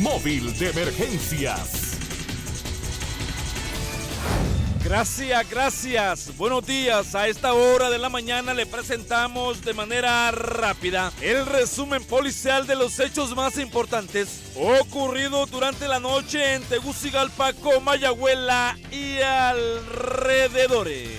móvil de emergencias. Gracias, gracias. Buenos días. A esta hora de la mañana le presentamos de manera rápida el resumen policial de los hechos más importantes ocurridos durante la noche en Tegucigalpa, Comayagüela y alrededores.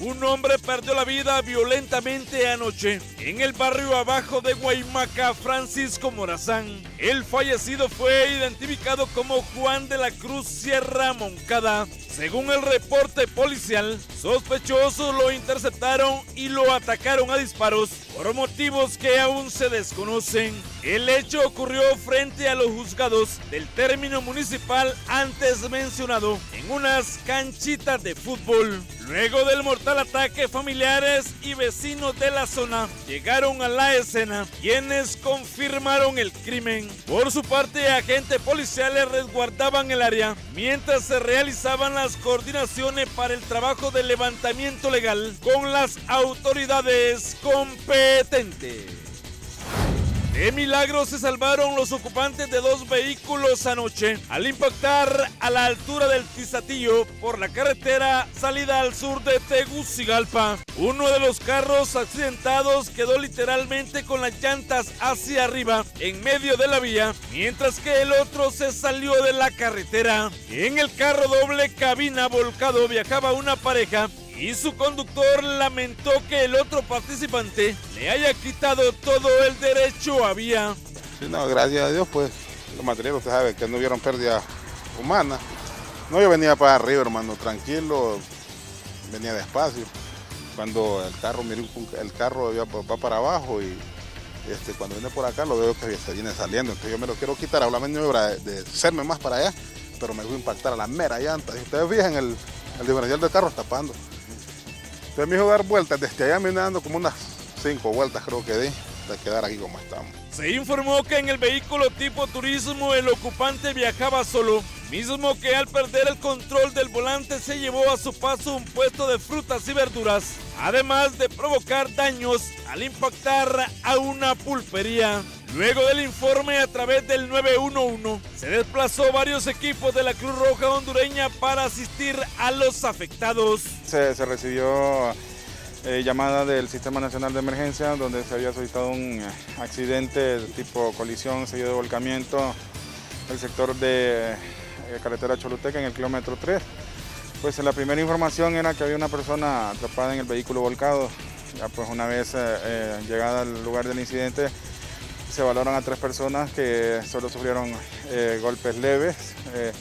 Un hombre perdió la vida violentamente anoche en el barrio abajo de Guaymaca, Francisco Morazán. El fallecido fue identificado como Juan de la Cruz Sierra Moncada. Según el reporte policial, sospechosos lo interceptaron y lo atacaron a disparos por motivos que aún se desconocen. El hecho ocurrió frente a los juzgados del término municipal antes mencionado en unas canchitas de fútbol. Luego del mortal ataque, familiares y vecinos de la zona llegaron a la escena, quienes confirmaron el crimen. Por su parte, agentes policiales resguardaban el área mientras se realizaban las coordinaciones para el trabajo de levantamiento legal con las autoridades competentes. De milagro se salvaron los ocupantes de dos vehículos anoche al impactar a la altura del Tizatillo por la carretera salida al sur de Tegucigalpa. Uno de los carros accidentados quedó literalmente con las llantas hacia arriba en medio de la vía, mientras que el otro se salió de la carretera. En el carro doble cabina volcado viajaba una pareja y su conductor lamentó que el otro participante le haya quitado todo el derecho a vía. Sí, no, gracias a Dios, pues los materiales, usted sabe que no hubieron pérdida humana. No, yo venía para arriba, hermano, tranquilo, venía despacio. Cuando el carro, el carro va para abajo y este, cuando viene por acá lo veo que se viene saliendo. Entonces yo me lo quiero quitar a la maniobra de, de hacerme más para allá, pero me voy a impactar a la mera llanta. Si ustedes fijan, el, el diferencial del carro tapando. Entonces me hizo dar vueltas, desde allá me dando como unas cinco vueltas creo que di, de quedar aquí como estamos. Se informó que en el vehículo tipo turismo el ocupante viajaba solo, mismo que al perder el control del volante se llevó a su paso un puesto de frutas y verduras, además de provocar daños al impactar a una pulpería. Luego del informe a través del 911, se desplazó varios equipos de la Cruz Roja hondureña para asistir a los afectados. Se, recibió eh, llamada del Sistema Nacional de Emergencia donde se había solicitado un eh, accidente de tipo colisión seguido de volcamiento el sector de eh, carretera Choluteca en el kilómetro 3. Pues la primera información era que había una persona atrapada en el vehículo volcado. Ya pues una vez llegada al lugar del incidente se valoran a tres personas que solo sufrieron eh, golpes leves eh,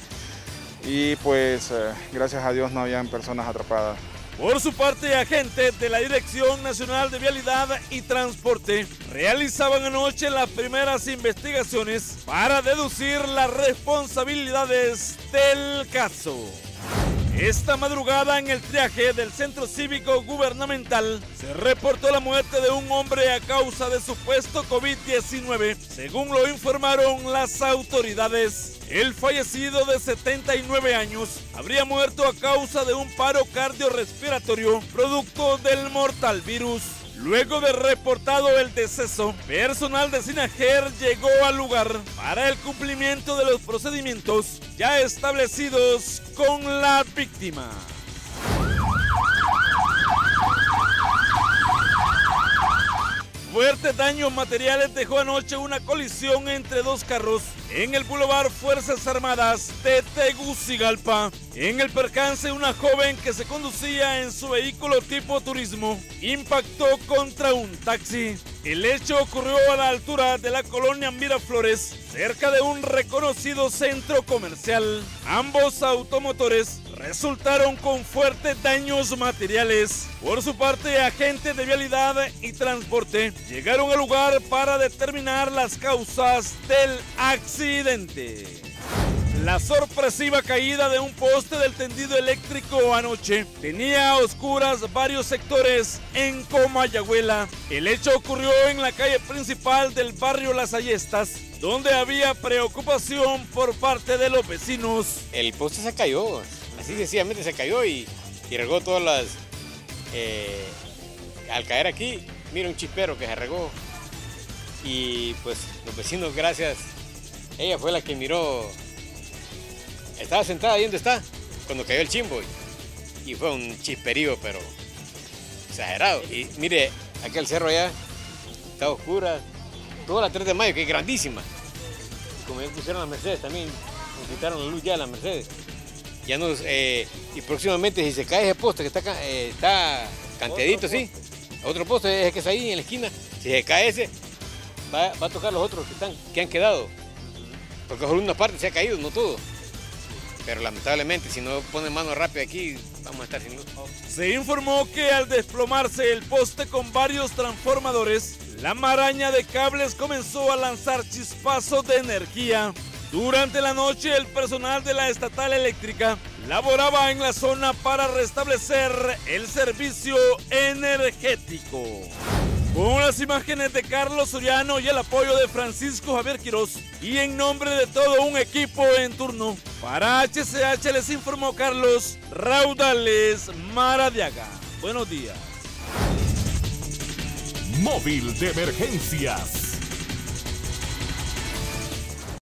y pues eh, gracias a Dios no habían personas atrapadas. Por su parte, agentes de la Dirección Nacional de Vialidad y Transporte realizaban anoche las primeras investigaciones para deducir las responsabilidades del caso. Esta madrugada en el triaje del Centro Cívico Gubernamental se reportó la muerte de un hombre a causa de supuesto COVID-19, según lo informaron las autoridades. El fallecido de 79 años habría muerto a causa de un paro cardiorrespiratorio producto del mortal virus. Luego de reportado el deceso, personal de Sinajer llegó al lugar para el cumplimiento de los procedimientos ya establecidos con la víctima. Fuertes daños materiales dejó anoche una colisión entre dos carros en el Boulevard Fuerzas Armadas de Tegucigalpa. En el percance, una joven que se conducía en su vehículo tipo turismo impactó contra un taxi. El hecho ocurrió a la altura de la colonia Miraflores, cerca de un reconocido centro comercial. Ambos automotores resultaron con fuertes daños materiales. Por su parte, agentes de vialidad y transporte llegaron al lugar para determinar las causas del accidente. La sorpresiva caída de un poste del tendido eléctrico anoche tenía a oscuras varios sectores en Comayagüela. El hecho ocurrió en la calle principal del barrio Las Ayestas, donde había preocupación por parte de los vecinos. El poste se cayó, así sencillamente se cayó y, y regó todas las, eh, al caer aquí, mira un chispero que se regó y pues los vecinos, gracias, ella fue la que miró, estaba sentada ahí donde está, cuando cayó el chimbo y fue un chisperío, pero exagerado. Y mire, aquel cerro allá está oscura, toda la 3 de mayo, que es grandísima. Como ya pusieron las Mercedes también, nos quitaron la luz ya a las Mercedes. Ya nos, eh, y próximamente si se cae ese poste que está, eh, está canteadito, sí, otro poste es el que está ahí en la esquina, si se cae ese, va, va a tocar los otros que, están, que han quedado. Porque solo una parte se ha caído, no todo. Pero lamentablemente, si no ponen mano rápida aquí, vamos a estar sin luz. Se informó que al desplomarse el poste con varios transformadores, la maraña de cables comenzó a lanzar chispazos de energía. Durante la noche, el personal de la estatal eléctrica laboraba en la zona para restablecer el servicio energético. Con las imágenes de Carlos Soriano y el apoyo de Francisco Javier Quirós, y en nombre de todo un equipo en turno, para HCH les informó Carlos Raudales Maradiaga. Buenos días. Móvil de emergencias.